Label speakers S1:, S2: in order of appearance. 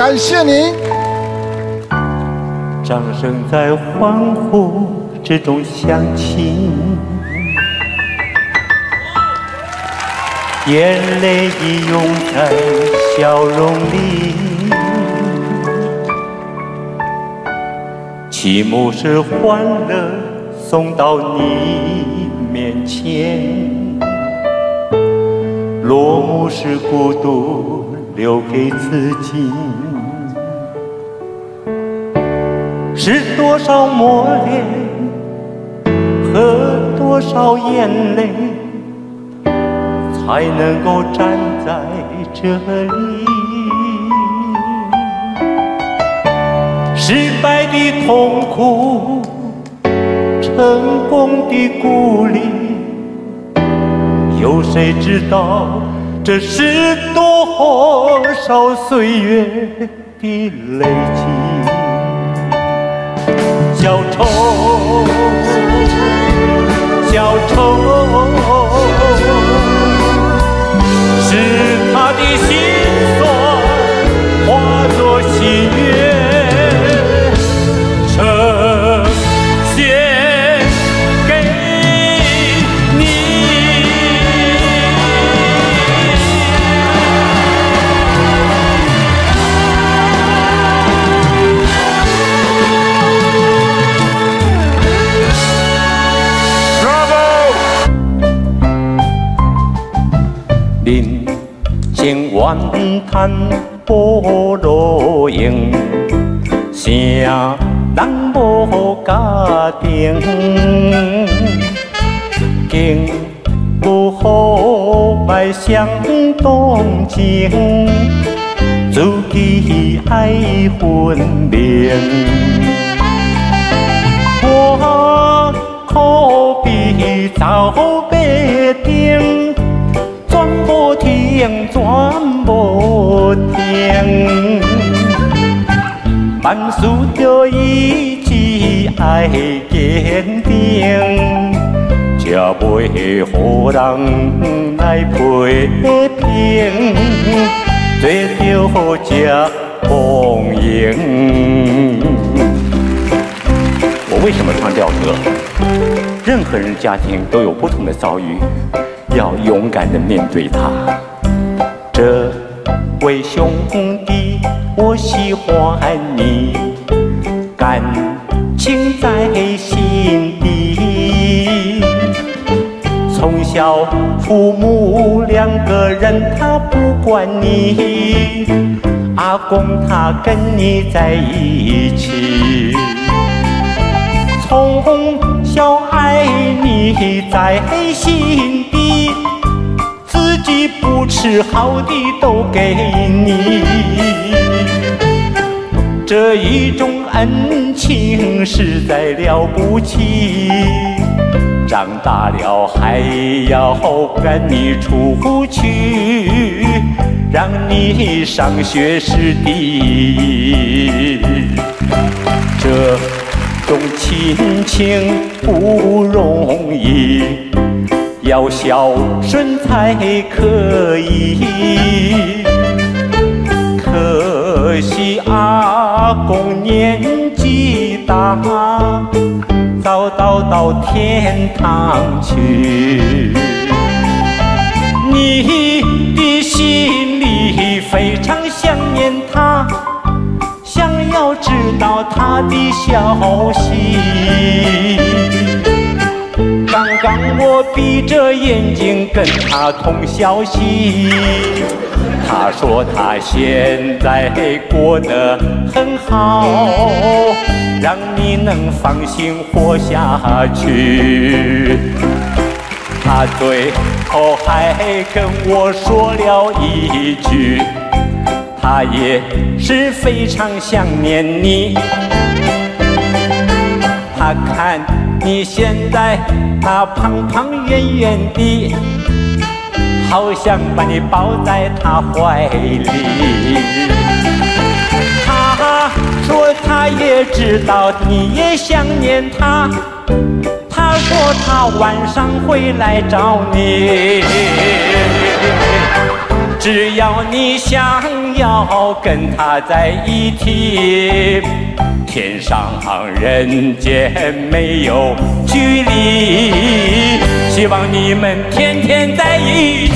S1: 感谢您。
S2: 掌声在欢呼之中响起，眼泪已涌在笑容里。起幕是欢乐送到你面前，落幕是孤独留给自己。是多少磨练和多少眼泪，才能够站在这里？失败的痛苦，成功的鼓励，有谁知道这是多少岁月的累积？小丑，千万叹菠萝影，谁人无家庭？经不好爱相动情，自己爱分明。我可比走别定。转无停，转无停，万事着意志爱坚定，才袂互人来批评，做着这丰盈。我为什么唱调歌？任何人家庭都有不同的遭遇。要勇敢的面对它。为兄弟，我喜欢你，感情在心底。从小父母两个人他不管你，阿公他跟你在一起。从小爱你在心底，不吃好的都给你，这一种恩情实在了不起。长大了还要赶你出去，让你上学是第一。这。种亲情不容易，要孝顺才可以。可惜阿公年纪大，早早到天堂去。你的心里非常想念他。想要知道他的消息。刚刚我闭着眼睛跟他通消息，他说他现在过得很好，让你能放心活下去。他最后还跟我说了一句。他也是非常想念你，他看你现在那胖胖圆圆的，好想把你抱在他怀里。他说他也知道你也想念他，他说他晚上会来找你。只要你想要跟他在一起，天上人间没有距离。希望你们天天在一起。